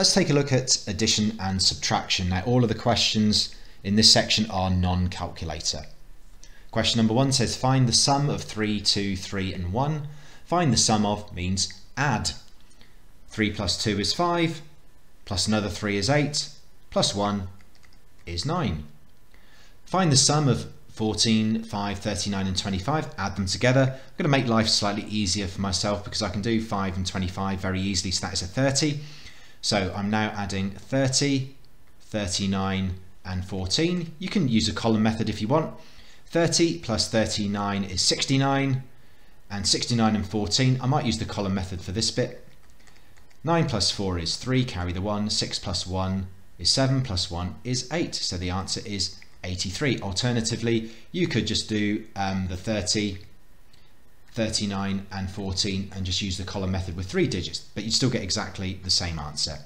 Let's take a look at addition and subtraction. Now all of the questions in this section are non-calculator. Question number one says find the sum of 3, 2, 3 and 1. Find the sum of means add. 3 plus 2 is 5, plus another 3 is 8, plus 1 is 9. Find the sum of 14, 5, 39 and 25, add them together. I'm going to make life slightly easier for myself because I can do 5 and 25 very easily, so that is a 30. So I'm now adding 30, 39 and 14. You can use a column method if you want. 30 plus 39 is 69 and 69 and 14. I might use the column method for this bit. 9 plus 4 is 3, carry the 1. 6 plus 1 is 7, plus 1 is 8. So the answer is 83. Alternatively, you could just do um, the 30, 39 and 14 and just use the column method with three digits, but you'd still get exactly the same answer.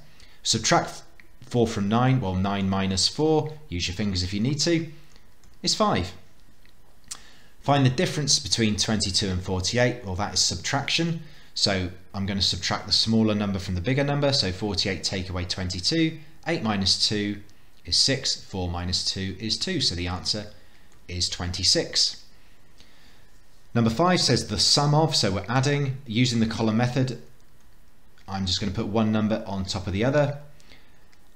Subtract 4 from 9, well 9 minus 4, use your fingers if you need to, is 5. Find the difference between 22 and 48, well that is subtraction. So I'm going to subtract the smaller number from the bigger number, so 48 take away 22, 8 minus 2 is 6, 4 minus 2 is 2, so the answer is 26. Number 5 says the sum of, so we're adding, using the column method, I'm just going to put one number on top of the other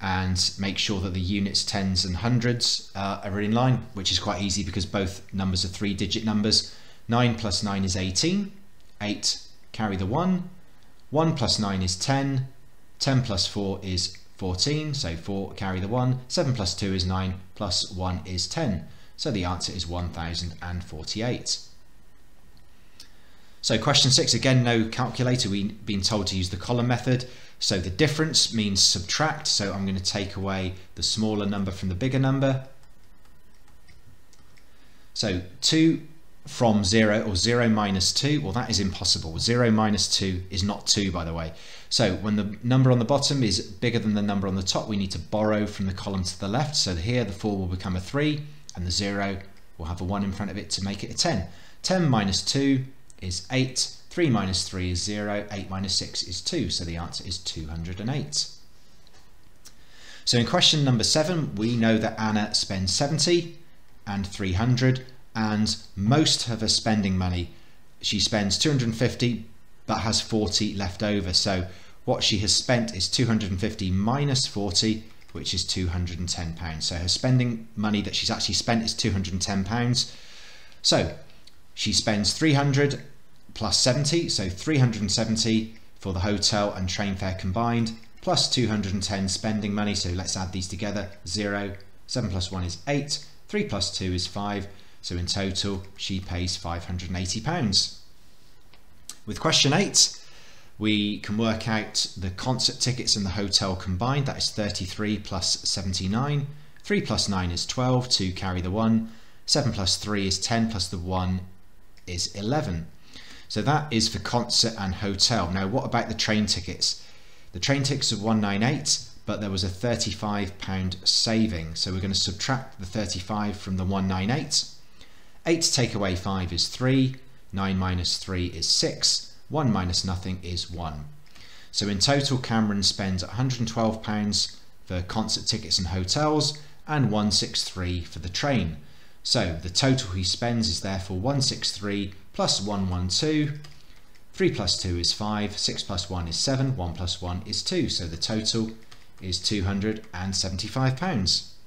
and make sure that the units, tens and hundreds uh, are in line, which is quite easy because both numbers are three digit numbers. 9 plus 9 is 18, 8 carry the 1, 1 plus 9 is 10, 10 plus 4 is 14, so 4 carry the 1, 7 plus 2 is 9, plus 1 is 10. So the answer is 1048. So question 6, again no calculator, we've been told to use the column method. So the difference means subtract, so I'm going to take away the smaller number from the bigger number. So 2 from 0 or 0 minus 2, well that is impossible. 0 minus 2 is not 2 by the way. So when the number on the bottom is bigger than the number on the top, we need to borrow from the column to the left. So here the 4 will become a 3 and the 0 will have a 1 in front of it to make it a 10. 10 minus 2 is 8, 3 minus 3 is 0, 8 minus 6 is 2, so the answer is 208. So in question number 7, we know that Anna spends 70 and 300 and most of her spending money she spends 250 but has 40 left over. So what she has spent is 250 minus 40 which is 210 pounds. So her spending money that she's actually spent is 210 pounds. So she spends 300 plus 70 so 370 for the hotel and train fare combined plus 210 spending money so let's add these together 0 7 plus 1 is 8 3 plus 2 is 5 so in total, she pays £580. With question 8, we can work out the concert tickets and the hotel combined. That is 33 plus 79. 3 plus 9 is 12, 2 carry the 1. 7 plus 3 is 10, plus the 1 is 11. So that is for concert and hotel. Now what about the train tickets? The train tickets are 198, but there was a £35 saving. So we're going to subtract the 35 from the 198 8 to take away 5 is 3, 9 minus 3 is 6, 1 minus nothing is 1. So in total Cameron spends £112 for concert tickets and hotels and 163 for the train. So the total he spends is therefore 163 plus 112, 3 plus 2 is 5, 6 plus 1 is 7, 1 plus 1 is 2, so the total is £275.